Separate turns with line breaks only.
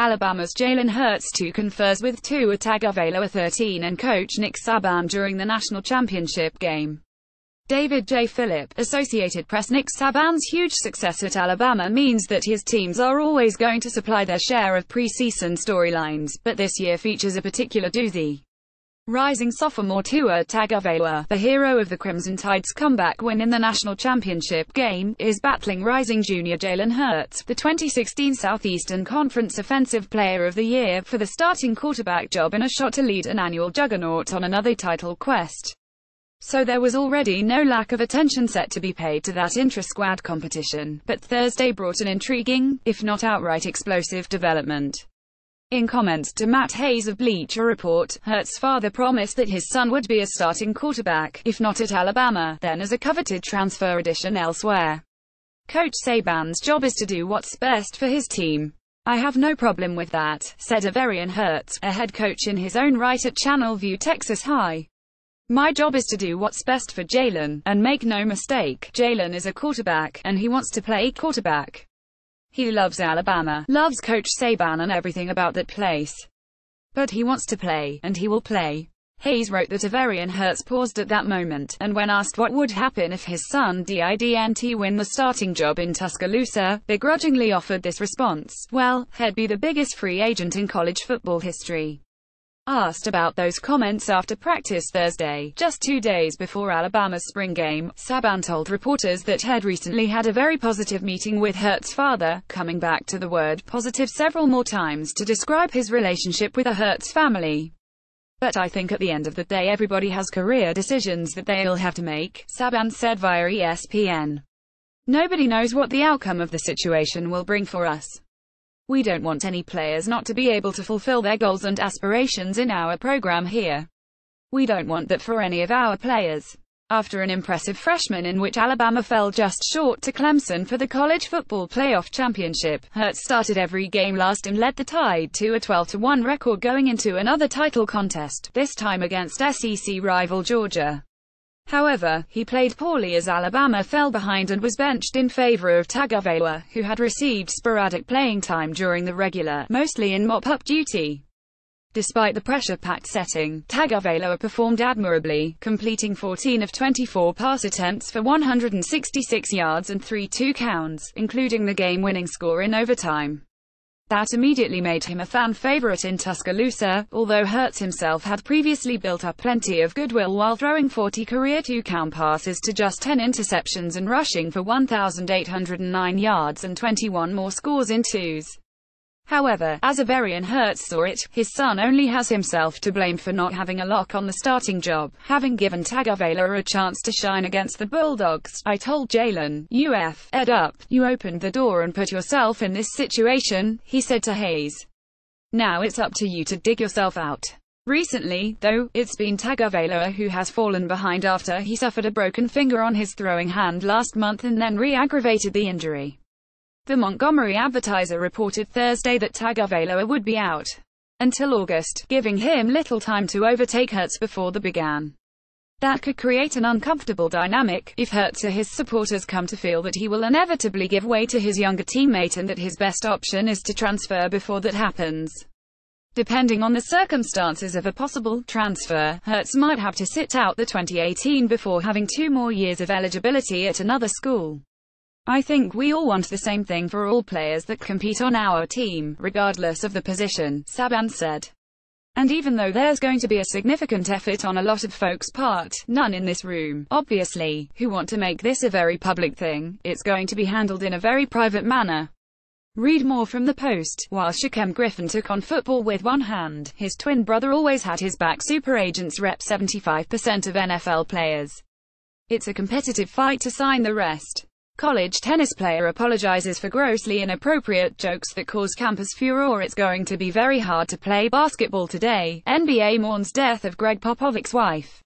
Alabama's Jalen Hurts too confers with Tua Tagovailoa 13 and coach Nick Saban during the national championship game. David J. Philip, Associated Press Nick Saban's huge success at Alabama means that his teams are always going to supply their share of preseason storylines, but this year features a particular doozy. Rising sophomore Tua Tagovailoa, the hero of the Crimson Tide's comeback win in the national championship game, is battling rising junior Jalen Hurts, the 2016 Southeastern Conference Offensive Player of the Year, for the starting quarterback job in a shot to lead an annual juggernaut on another title quest. So there was already no lack of attention set to be paid to that intra-squad competition, but Thursday brought an intriguing, if not outright explosive development. In comments to Matt Hayes of Bleacher Report, Hurts' father promised that his son would be a starting quarterback, if not at Alabama, then as a coveted transfer addition elsewhere. Coach Saban's job is to do what's best for his team. I have no problem with that, said Averion Hurts, a head coach in his own right at Channelview Texas High. My job is to do what's best for Jalen, and make no mistake, Jalen is a quarterback, and he wants to play quarterback. He loves Alabama, loves Coach Saban and everything about that place. But he wants to play, and he will play. Hayes wrote that Averion Hurts paused at that moment, and when asked what would happen if his son didn't win the starting job in Tuscaloosa, begrudgingly offered this response, well, he'd be the biggest free agent in college football history. Asked about those comments after practice Thursday, just two days before Alabama's spring game, Saban told reporters that Head recently had a very positive meeting with Hurts' father, coming back to the word positive several more times to describe his relationship with the Hurts family. But I think at the end of the day everybody has career decisions that they'll have to make, Saban said via ESPN. Nobody knows what the outcome of the situation will bring for us. We don't want any players not to be able to fulfill their goals and aspirations in our program here. We don't want that for any of our players. After an impressive freshman in which Alabama fell just short to Clemson for the college football playoff championship, Hurts started every game last and led the Tide to a 12-1 record going into another title contest, this time against SEC rival Georgia. However, he played poorly as Alabama fell behind and was benched in favor of Tagovailoa, who had received sporadic playing time during the regular, mostly in mop-up duty. Despite the pressure-packed setting, Tagovailoa performed admirably, completing 14 of 24 pass attempts for 166 yards and 3 two-counts, including the game-winning score in overtime. That immediately made him a fan favorite in Tuscaloosa, although Hurts himself had previously built up plenty of goodwill while throwing 40 career two-count passes to just 10 interceptions and rushing for 1,809 yards and 21 more scores in twos. However, as Averion Hurts saw it, his son only has himself to blame for not having a lock on the starting job, having given Tagovailoa a chance to shine against the Bulldogs. I told Jalen, UF, ed up, you opened the door and put yourself in this situation, he said to Hayes. Now it's up to you to dig yourself out. Recently, though, it's been Tagovailoa who has fallen behind after he suffered a broken finger on his throwing hand last month and then re-aggravated the injury. The Montgomery Advertiser reported Thursday that Tagovailoa would be out until August, giving him little time to overtake Hurts before the began. That could create an uncomfortable dynamic, if Hurts or his supporters come to feel that he will inevitably give way to his younger teammate and that his best option is to transfer before that happens. Depending on the circumstances of a possible transfer, Hurts might have to sit out the 2018 before having two more years of eligibility at another school. I think we all want the same thing for all players that compete on our team, regardless of the position, Saban said. And even though there's going to be a significant effort on a lot of folks' part, none in this room, obviously, who want to make this a very public thing, it's going to be handled in a very private manner. Read more from the post. While Shaquem Griffin took on football with one hand, his twin brother always had his back. Super agents rep 75% of NFL players. It's a competitive fight to sign the rest. College tennis player apologizes for grossly inappropriate jokes that cause campus furor. It's going to be very hard to play basketball today. NBA mourns death of Gregg Popovich's wife.